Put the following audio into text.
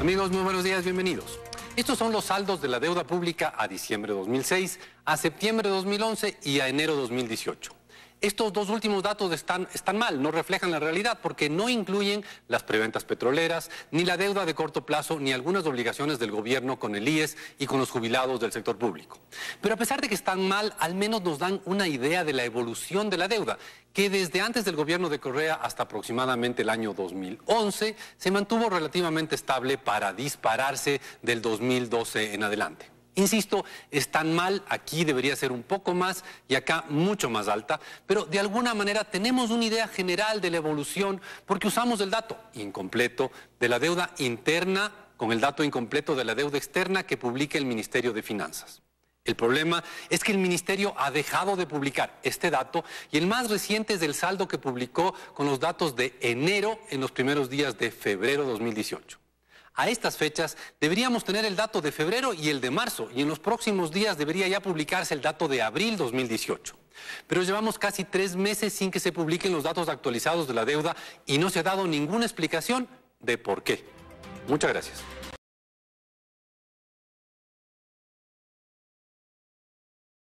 Amigos, muy buenos días, bienvenidos. Estos son los saldos de la deuda pública a diciembre de 2006, a septiembre de 2011 y a enero de 2018. Estos dos últimos datos están, mal, no reflejan la realidad porque no incluyen las preventas petroleras, ni la deuda de corto plazo, ni algunas obligaciones del gobierno con el IES y con los jubilados del sector público. Pero a pesar de que están mal, al menos nos dan una idea de la evolución de la deuda, que desde antes del gobierno de Correa hasta aproximadamente el año 2011 se mantuvo relativamente estable para dispararse del 2012 en adelante. Insisto, están mal, aquí debería ser un poco más y acá mucho más alta, pero de alguna manera tenemos una idea general de la evolución porque usamos el dato incompleto de la deuda interna con el dato incompleto de la deuda externa que publica el Ministerio de Finanzas. El problema es que el Ministerio ha dejado de publicar este dato y el más reciente es el saldo que publicó con los datos de enero en los primeros días de febrero de 2018. A estas fechas deberíamos tener el dato de febrero y el de marzo, y en los próximos días debería ya publicarse el dato de abril 2018. Pero llevamos casi tres meses sin que se publiquen los datos actualizados de la deuda y no se ha dado ninguna explicación de por qué. Muchas gracias.